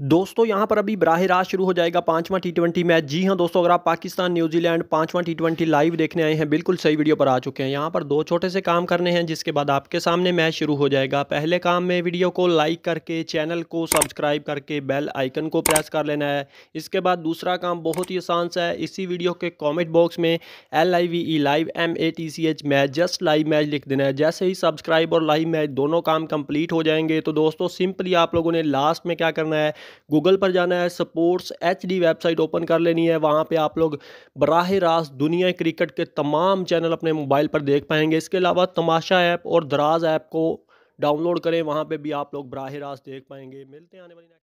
दोस्तों, यहाँ पर अभी बराह रास्त शुरू हो जाएगा पांचवा टी ट्वेंटी मैच। जी हाँ दोस्तों, अगर आप पाकिस्तान, न्यूजीलैंड पांचवा टी ट्वेंटी लाइव देखने आए हैं, बिल्कुल सही वीडियो पर आ चुके हैं। यहाँ पर दो छोटे से काम करने हैं, जिसके बाद आपके सामने मैच शुरू हो जाएगा। पहले काम में वीडियो को लाइक करके, चैनल को सब्सक्राइब करके, बेल आइकन को प्रेस कर लेना है। इसके बाद दूसरा काम बहुत ही आसान सा है, इसी वीडियो के कॉमेंट बॉक्स में L I V E live M A T C H match, just live match लिख देना है। जैसे ही सब्सक्राइब और लाइव मैच दोनों काम कंप्लीट हो जाएँगे तो दोस्तों, सिंपली आप लोगों ने लास्ट में क्या करना है गूगल पर जाना है sports H D website open कर लेनी है। वहाँ पर आप लोग बराह रास्त दुनिया क्रिकेट के तमाम चैनल अपने मोबाइल पर देख पाएँगे। इसके अलावा तमाशा ऐप और दराज ऐप को डाउनलोड करें। वहाँ पे भी आप लोग बराह रास्त देख पाएँगे। मिलते हैं आने वाली